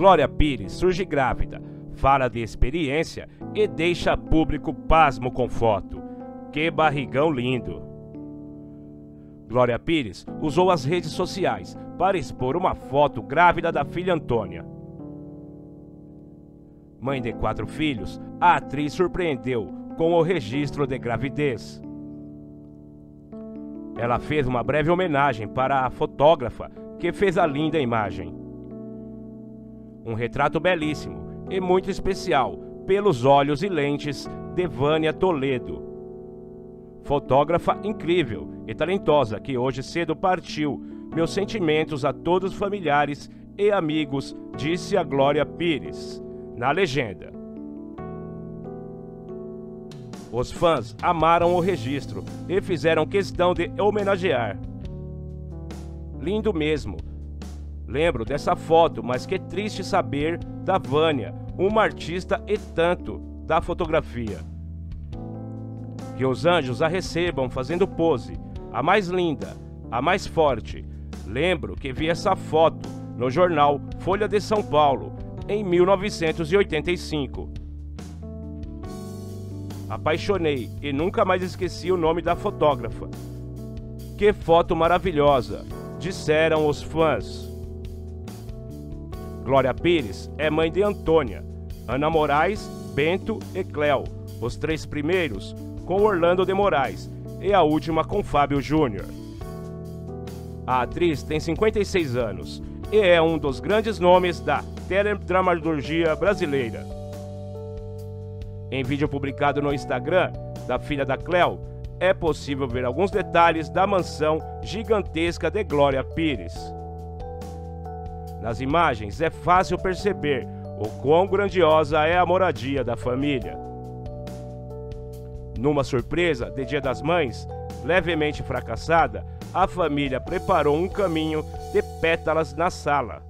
Glória Pires surge grávida, fala de experiência e deixa público pasmo com foto. Que barrigão lindo! Glória Pires usou as redes sociais para expor uma foto grávida da filha Antônia. Mãe de quatro filhos, a atriz surpreendeu com o registro de gravidez. Ela fez uma breve homenagem para a fotógrafa que fez a linda imagem. Um retrato belíssimo e muito especial pelos olhos e lentes de Vânia Toledo. Fotógrafa incrível e talentosa que hoje cedo partiu. Meus sentimentos a todos os familiares e amigos, disse a Glória Pires, na legenda. Os fãs amaram o registro e fizeram questão de homenagear. Lindo mesmo. Lembro dessa foto, mas que triste saber da Vânia, uma artista e tanto da fotografia. Que os anjos a recebam fazendo pose, a mais linda, a mais forte. Lembro que vi essa foto no jornal Folha de São Paulo em 1985 apaixonei e nunca mais esqueci o nome da fotógrafa. Que foto maravilhosa, disseram os fãs. Glória Pires é mãe de Antônia, Ana Moraes, Bento e Cléo, os três primeiros com Orlando de Moraes e a última com Fábio Júnior. A atriz tem 56 anos e é um dos grandes nomes da teledramaturgia brasileira. Em vídeo publicado no Instagram da filha da Cleo, é possível ver alguns detalhes da mansão gigantesca de Glória Pires. Nas imagens é fácil perceber o quão grandiosa é a moradia da família. Numa surpresa de Dia das Mães, levemente fracassada, a família preparou um caminho de pétalas na sala.